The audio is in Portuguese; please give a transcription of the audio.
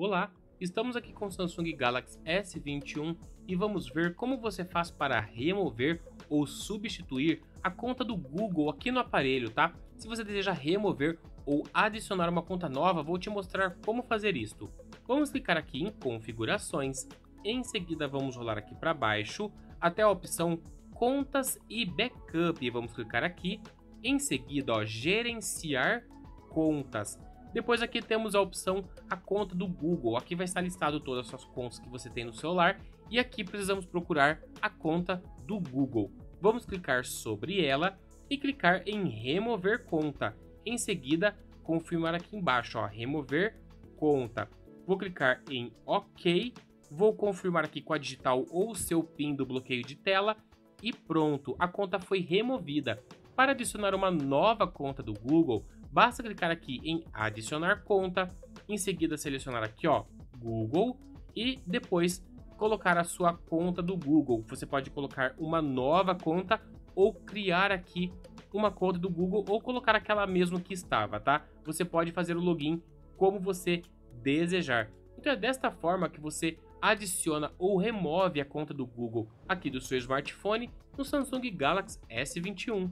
Olá, estamos aqui com o Samsung Galaxy S21 e vamos ver como você faz para remover ou substituir a conta do Google aqui no aparelho, tá? Se você deseja remover ou adicionar uma conta nova, vou te mostrar como fazer isto. Vamos clicar aqui em configurações, em seguida vamos rolar aqui para baixo até a opção contas e backup, vamos clicar aqui, em seguida ó, gerenciar contas depois aqui temos a opção a conta do Google. Aqui vai estar listado todas as suas contas que você tem no celular e aqui precisamos procurar a conta do Google. Vamos clicar sobre ela e clicar em remover conta. Em seguida, confirmar aqui embaixo, ó, remover conta. Vou clicar em OK, vou confirmar aqui com a digital ou o seu PIN do bloqueio de tela e pronto, a conta foi removida. Para adicionar uma nova conta do Google, Basta clicar aqui em adicionar conta, em seguida selecionar aqui ó, Google e depois colocar a sua conta do Google. Você pode colocar uma nova conta ou criar aqui uma conta do Google ou colocar aquela mesma que estava, tá? Você pode fazer o login como você desejar. Então é desta forma que você adiciona ou remove a conta do Google aqui do seu smartphone no Samsung Galaxy S21.